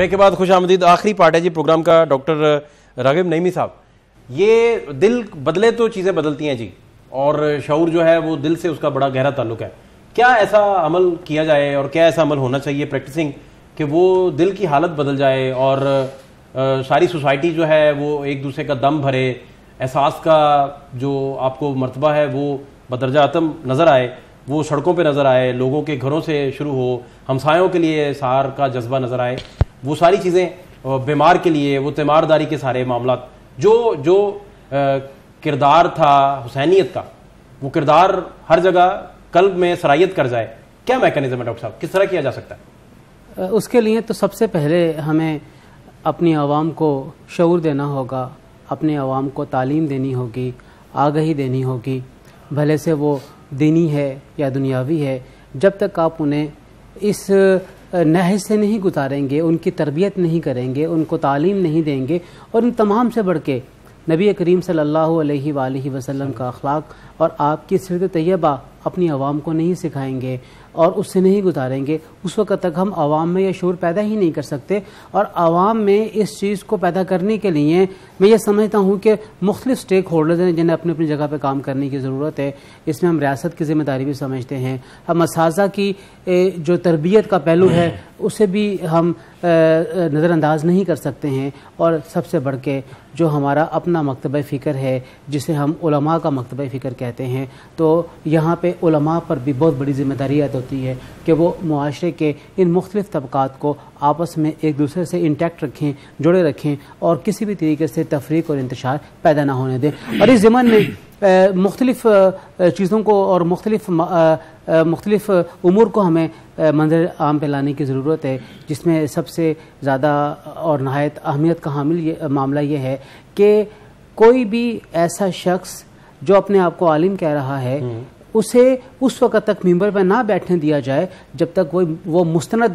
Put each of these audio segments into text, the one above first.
Break کے بعد خوش آمدید آخری پارٹ ہے جی پروگرام کا ڈاکٹر راغب نعیمی صاحب۔ یہ دل بدلے تو چیزیں بدلتی ہیں جی اور شعور جو ہے وہ دل سے اس کا بڑا گہرا تعلق ہے۔ کیا ایسا عمل کیا جائے اور کیا ایسا عمل ہونا چاہیے پریکٹسنگ کہ وہ دل کی حالت بدل جائے اور ساری سوسائٹی جو ہے وہ ایک دوسرے کا دم بھرے۔ احساس کا جو آپ کو مرتبہ ہے وہ بدرجہ عتم نظر آئے، وہ سڑکوں پہ نظر آئے، لوگوں کے گھروں سے شروع ہو، ہمسایوں کے لیے سہار کا جذبہ نظر آئے۔ وہ ساری چیزیں بیمار کے لیے، وہ تیمارداری کے سارے معاملات، جو جو کردار تھا حسینیت کا، وہ کردار ہر جگہ قلب میں سرائیت کر جائے، کیا میکانزم ہے ڈاکٹر صاحب؟ کس طرح کیا جا سکتا ہے؟ اس کے لیے تو سب سے پہلے ہمیں اپنی عوام کو شعور دینا ہوگا اپنے عوام کو تعلیم دینی ہوگی، آگہی دینی ہوگی، بھلے سے وہ دینی ہے یا دنیاوی ہے، جب تک آپ انہیں اس نہج سے نہیں گزاریں گے، ان کی تربیت نہیں کریں گے، ان کو تعلیم نہیں دیں گے اور ان تمام سے بڑھ کے نبی کریم صلی اللہ علیہ وآلہ وسلم کا اخلاق اور آپ کی سرد طیبہ اپنی عوام کو نہیں سکھائیں گے اور اس سے نہیں گزاریں گے۔ اس وقت تک ہم عوام میں یہ شعور پیدا ہی نہیں کر سکتے اور عوام میں اس چیز کو پیدا کرنے کے لیے میں یہ سمجھتا ہوں کہ مختلف سٹیک ہولڈرز ہیں جنہیں اپنی اپنی جگہ پہ کام کرنے کی ضرورت ہے۔ اس میں ہم ریاست کی ذمہ داری بھی سمجھتے ہیں۔ ہم اساتذہ کی جو تربیت کا پہلو ہے، اسے بھی ہم نظر انداز نہیں کر سکتے ہیں۔ اور سب سے بڑھ کے جو ہمارا اپنا مکتبہ فکر ہے، جسے ہم علماء کا مکتبہ فکر کہتے ہیں، تو یہاں پہ علماء پر بھی بہت بڑی ذمہ داری ہوتی ہے کہ وہ معاشرے کے ان مختلف طبقات کو آپس میں ایک دوسرے سے انٹیکٹ رکھیں، جڑے رکھیں اور کسی بھی طریقے سے تفریق اور انتشار پیدا نہ ہونے دیں۔ اور اس ضمن میں مختلف چیزوں کو اور مختلف مختلف امور کو ہمیں منظر عام پہ لانے کی ضرورت ہے، جس میں سب سے زیادہ اور نہایت اہمیت کا حامل یہ معاملہ یہ ہے کہ کوئی بھی ایسا شخص جو اپنے آپ کو عالم کہہ رہا ہے اسے اس وقت تک ممبر پہ نہ بیٹھنے دیا جائے جب تک وہ مستند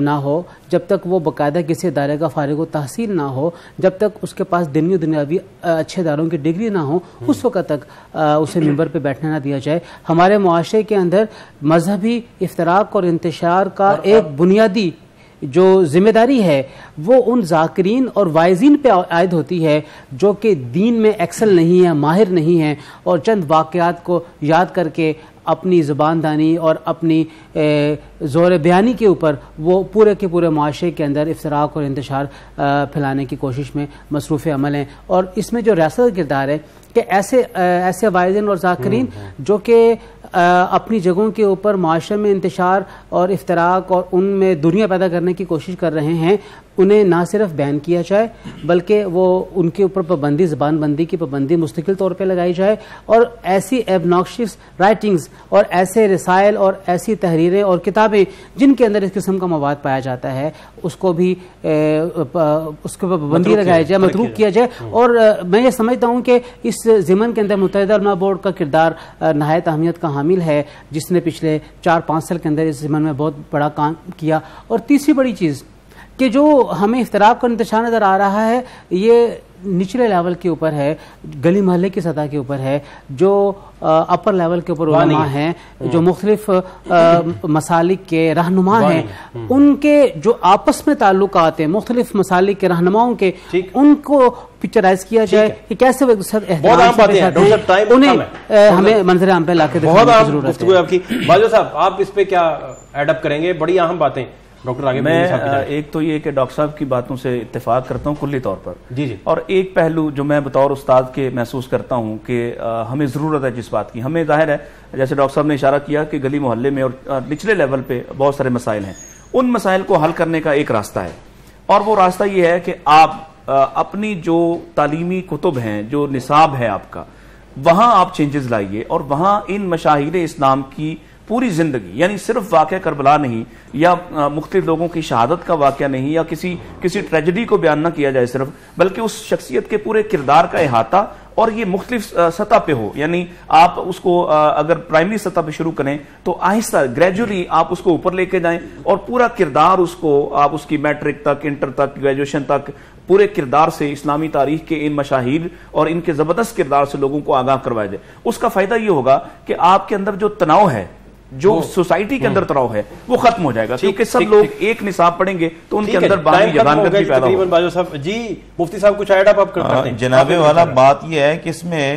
نہ ہو جب تک وہ باقاعدہ کسی ادارے کا فارغ و تحصیل نہ ہو جب تک اس کے پاس دنی و دنیاوی اچھے اداروں کی ڈگری نہ ہو اس وقت تک اسے ممبر پہ بیٹھنے نہ دیا جائے۔ ہمارے معاشرے کے اندر مذہبی افطراک اور انتشار کا ایک بنیادی جو ذمہ داری ہے وہ ان ذاکرین اور وائزین پہ عائد ہوتی ہے جو کہ دین میں ایکسل نہیں ہے ماہر نہیں ہے اور چند واقعات کو یاد کر کے اپنی زبان دانی اور اپنی زور بیانی کے اوپر وہ پورے کے پورے معاشرے کے اندر افطراک اور انتشار پھیلانے کی کوشش میں مصروف عمل ہیں۔ اور اس میں جو ریاست کا کردار ہے کہ ایسے ایسے وائزین اور ذاکرین جو کہ اپنی جگہوں کے اوپر معاشرے میں انتشار اور افطراک اور ان میں دنیا پیدا کرنے کی کوشش کر رہے ہیں انہیں نہ صرف بین کیا جائے بلکہ وہ ان کے اوپر پابندی زبان بندی کی پابندی مستقل طور پہ لگائی جائے اور ایسی ایبناکشس رائٹنگز اور ایسے رسائل اور ایسی تحریریں اور کتابیں جن کے اندر اس قسم کا مواد پایا جاتا ہے اس کو بھی اس کے اوپر پابندی لگائی جائے متروک کیا جائے۔ اور میں یہ سمجھتا ہوں کہ اس ضمن کے اندر متحدہ علماء بورڈ کا کردار نہایت اہمیت کا شامل ہے، جس نے پچھلے چار پانچ سال کے اندر اس زمن میں بہت بڑا کام کیا۔ اور تیسری بڑی چیز کہ جو ہمیں اختراف کا انتشار نظر آ رہا ہے یہ نچلے لیول کے اوپر ہے گلی محلے کی سطح کے اوپر ہے جو اپر لیول کے اوپر علماء ہیں جو مختلف مسالک کے رہنما ہیں ان کے جو آپس میں تعلقات ہیں مختلف مسالک کے رہنماؤں کے ان کو پکچرائز کیا جائے کہ کیسے وہ انہیں ہمیں منظر عام پہ لا کے ضرورت ہے۔ صاحب آپ اس پہ کیا ایڈ اپ کریں گے؟ بڑی اہم باتیں۔ ڈاکٹر میں ایک تو یہ کہ ڈاکٹر صاحب کی باتوں سے اتفاق کرتا ہوں کلی طور پر۔ جی جی۔ اور ایک پہلو جو میں بطور استاد کے محسوس کرتا ہوں کہ ہمیں ضرورت ہے جس بات کی۔ ہمیں ظاہر ہے جیسے ڈاکٹر صاحب نے اشارہ کیا کہ گلی محلے میں اور نچلے لیول پہ بہت سارے مسائل ہیں۔ ان مسائل کو حل کرنے کا ایک راستہ ہے۔ اور وہ راستہ یہ ہے کہ آپ اپنی جو تعلیمی کتب ہیں جو نصاب ہے آپ کا وہاں آپ چینجز لائیے اور وہاں ان مشاہیر اسلام کی پوری زندگی یعنی صرف واقعہ کربلا نہیں، یا مختلف لوگوں کی شہادت کا واقعہ نہیں، یا کسی کسی ٹریجڈی کو بیان نہ کیا جائے صرف، بلکہ اس شخصیت کے پورے کردار کا احاطہ اور یہ مختلف سطح پہ ہو۔ یعنی آپ اس کو اگر پرائمری سطح پہ شروع کریں تو آہستہ گریجولی آپ اس کو اوپر لے کے جائیں اور پورا کردار اس کو، آپ اس کی میٹرک تک انٹر تک گریجویشن تک، پورے کردار سے اسلامی تاریخ کے ان مشاہیر اور ان کے زبردست کردار سے لوگوں کو آگاہ کروایا جائے۔ اس کا فائدہ یہ ہوگا کہ آپ کے اندر جو تناؤ ہے جو سوسائٹی کے اندر تراؤ ہے وہ ختم ہو جائے گا کیونکہ سب لوگ ایک نصاب پڑھیں گے تو ان کے اندر بھی پیدا ہوگا۔ جی مفتی صاحب کچھ ایڈ اپ کرتے ہیں؟ جناب والا بات یہ ہے کہ اس میں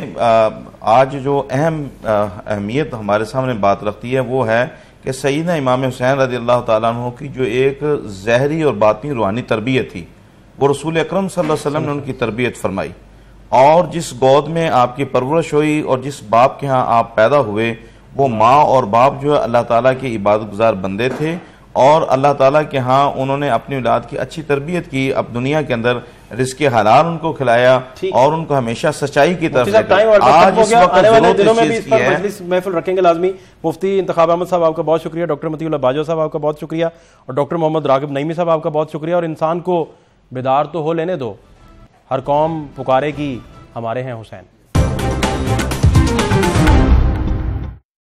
آج جو اہم اہمیت ہمارے سامنے بات رکھتی ہے وہ ہے کہ سیدنا امام حسین رضی اللہ تعالیٰ عنہ کی جو ایک زہری اور باطنی روحانی تربیت تھی وہ رسول اکرم صلی اللہ علیہ وسلم نے ان کی تربیت فرمائی۔ اور جس گود میں آپ کی پرورش ہوئی اور جس باپ کے ہاں آپ پیدا ہوئے وہ ماں اور باپ جو ہے اللہ تعالیٰ کے عبادت گزار بندے تھے اور اللہ تعالیٰ کے ہاں انہوں نے اپنی اولاد کی اچھی تربیت کی اب دنیا کے اندر رزق حلال ان کو کھلایا اور ان کو ہمیشہ سچائی کی طرف آج اس وقت محفل رکھیں گے لازمی۔ مفتی انتخاب احمد صاحب آپ کا بہت شکریہ ڈاکٹر متی اللہ باجو صاحب آپ کا بہت شکریہ اور ڈاکٹر محمد راغب نعیمی صاحب آپ کا بہت شکریہ۔ اور انسان کو بیدار تو ہو لینے دو ہر قوم پکارے کی ہمارے ہیں حسین۔